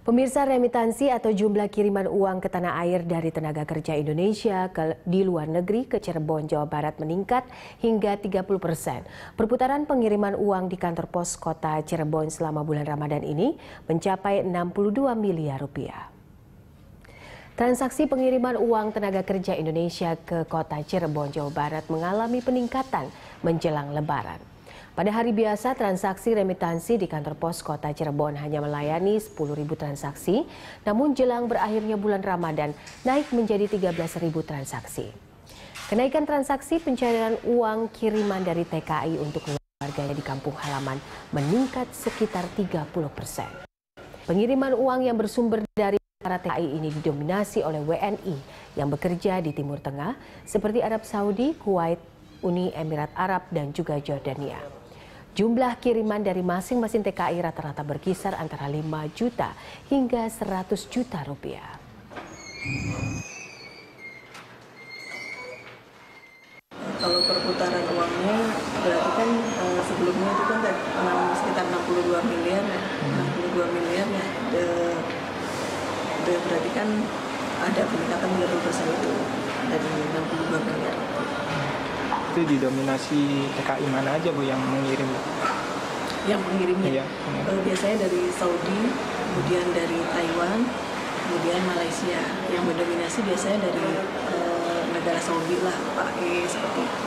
Pemirsa remitansi atau jumlah kiriman uang ke tanah air dari tenaga kerja Indonesia ke, di luar negeri ke Cirebon, Jawa Barat meningkat hingga 30 persen. Perputaran pengiriman uang di kantor pos kota Cirebon selama bulan Ramadan ini mencapai 62 miliar rupiah. Transaksi pengiriman uang tenaga kerja Indonesia ke kota Cirebon, Jawa Barat mengalami peningkatan menjelang lebaran. Pada hari biasa, transaksi remitansi di kantor pos kota Cirebon hanya melayani 10.000 transaksi, namun jelang berakhirnya bulan Ramadan naik menjadi 13.000 transaksi. Kenaikan transaksi pencairan uang kiriman dari TKI untuk keluarganya di kampung halaman meningkat sekitar 30 persen. Pengiriman uang yang bersumber dari para TKI ini didominasi oleh WNI yang bekerja di Timur Tengah seperti Arab Saudi, Kuwait, Uni Emirat Arab, dan juga Jordania. Jumlah kiriman dari masing-masing TKI rata-rata berkisar antara 5 juta hingga 100 juta rupiah. Kalau perputaran uangnya berarti kan uh, sebelumnya itu kan uh, sekitar 62 miliar ya, 62 miliar ya. De, de, berarti kan ada peningkatan 30 persen itu dari 62 miliar itu didominasi TKI mana aja Bu yang mengirim? Yang mengirimnya? Iya. Uh, biasanya dari Saudi, kemudian dari Taiwan, kemudian Malaysia. Yang mendominasi biasanya dari uh, negara Saudi lah, seperti Qatar, seperti itu.